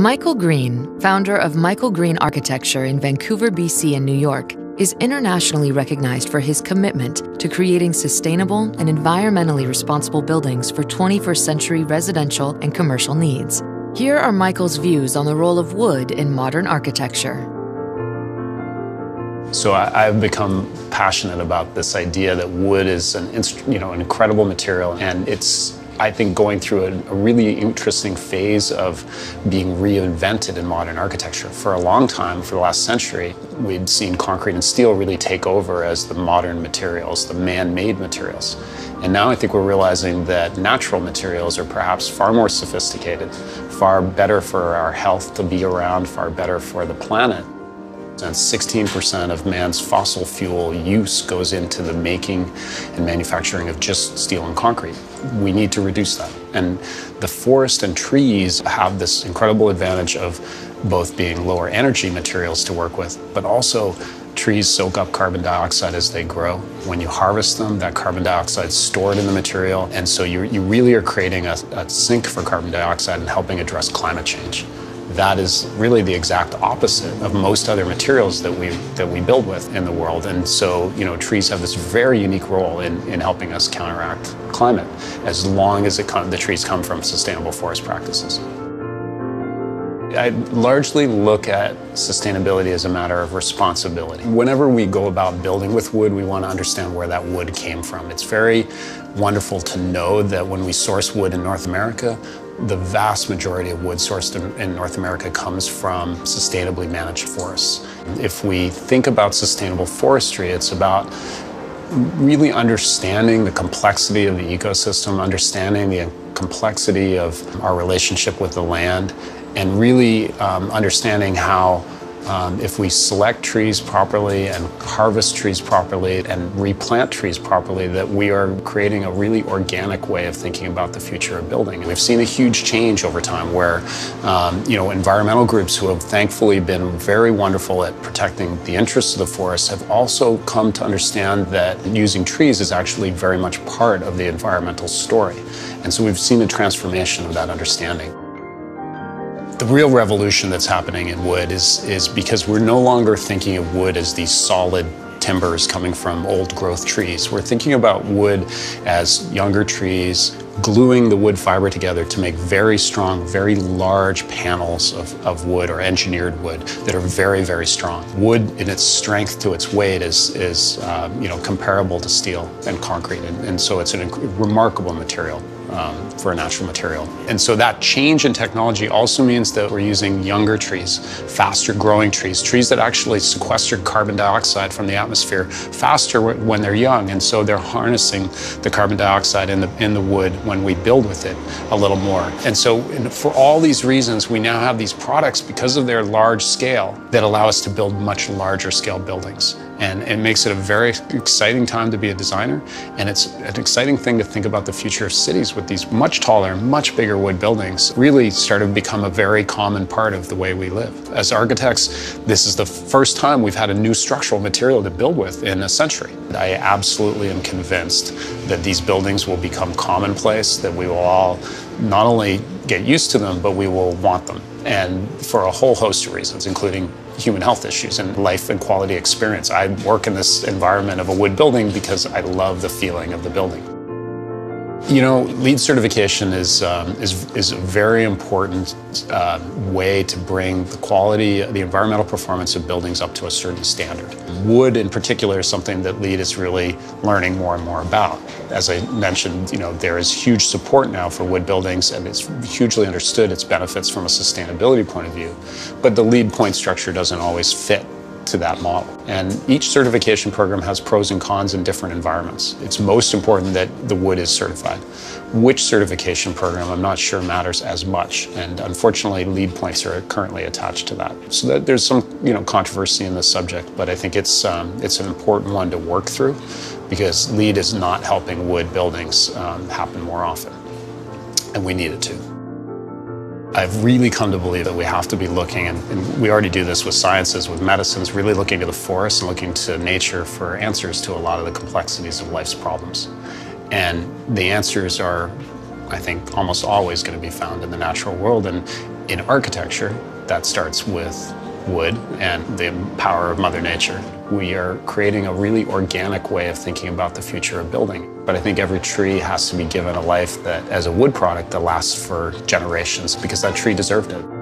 Michael Green, founder of Michael Green Architecture in Vancouver, BC, and New York, is internationally recognized for his commitment to creating sustainable and environmentally responsible buildings for 21st century residential and commercial needs. Here are Michael's views on the role of wood in modern architecture. So I, have become passionate about this idea that wood is an, you know, an incredible material and it's I think, going through a, a, really interesting phase of being reinvented in modern architecture. For a long time, for the last century, we'd seen concrete and steel really take over as the modern materials, the man-made materials. And now I think we're realizing that natural materials are perhaps far more sophisticated, far better for our health to be around, far better for the planet. And 16% of man's fossil fuel use goes into the making and manufacturing of just steel and concrete. We need to reduce that. And the forest and trees have this incredible advantage of both being lower energy materials to work with, but also trees soak up carbon dioxide as they grow. When you harvest them, that carbon dioxide is stored in the material, and so you, you really are creating a, a sink for carbon dioxide and helping address climate change that is really the exact opposite of most other materials that we that we build with in the world. And so, you know, trees have this very unique role in, in helping us counteract climate as long as it come, the trees come from sustainable forest practices. I largely look at sustainability as a matter of responsibility. Whenever we go about building with wood, we want to understand where that wood came from. It's very wonderful to know that when we source wood in North America, the vast majority of wood sourced in, North America comes from sustainably managed forests. If we think about sustainable forestry, it's about really understanding the complexity of the ecosystem, understanding the complexity of our relationship with the land, and really um, understanding how um, if we select trees properly and harvest trees properly and replant trees properly, that we are creating a really organic way of thinking about the future of building. And we've seen a huge change over time where, um, you know, environmental groups who have thankfully been very wonderful at protecting the interests of the forest have also come to understand that using trees is actually very much part of the environmental story. And so we've seen a transformation of that understanding. The real revolution that's happening in wood is, is because we're no longer thinking of wood as these solid timbers coming from old growth trees. We're thinking about wood as younger trees, gluing the wood fiber together to make very strong, very large panels of, of wood or engineered wood that are very, very strong. Wood in its strength to its weight is, is um, you know, comparable to steel and concrete, and, and so it's a remarkable material um, for a natural material. And so that change in technology also means that we're using younger trees, faster growing trees, trees that actually sequester carbon dioxide from the atmosphere faster when they're young. And so they're harnessing the carbon dioxide in the, in the wood when we build with it a little more. And so for all these reasons, we now have these products because of their large scale that allow us to build much larger scale buildings. And it makes it a very exciting time to be a designer. And it's an exciting thing to think about the future of cities with these much taller, much bigger wood buildings really started to become a very common part of the way we live. As architects, this is the first time we've had a new structural material to build with in a century. I absolutely am convinced that these buildings will become commonplace, that we will all not only get used to them, but we will want them. And for a whole host of reasons, including human health issues and life and quality experience. I work in this environment of a wood building because I love the feeling of the building. You know, LEED certification is, um, is, is a very important uh, way to bring the quality, the environmental performance of buildings up to a certain standard. Wood in particular is something that LEED is really learning more and more about. As I mentioned, you know, there is huge support now for wood buildings and it's hugely understood its benefits from a sustainability point of view. But the LEED point structure doesn't always fit to that model. And each certification program has pros and cons in different environments. It's most important that the wood is certified. Which certification program, I'm not sure matters as much. And unfortunately, LEED points are currently attached to that. So that there's some you know, controversy in this subject, but I think it's, um, it's an important one to work through because LEED is not helping wood buildings um, happen more often. And we need it to. I've really come to believe that we have to be looking, and, and, we already do this with sciences, with medicines, really looking to the forest and looking to nature for answers to a lot of the complexities of life's problems. And the answers are, I think, almost always going to be found in the natural world. And in architecture, that starts with wood and the power of Mother Nature. We are creating a really organic way of thinking about the future of building. But I think every tree has to be given a life that, as a wood product, that lasts for generations because that tree deserved it.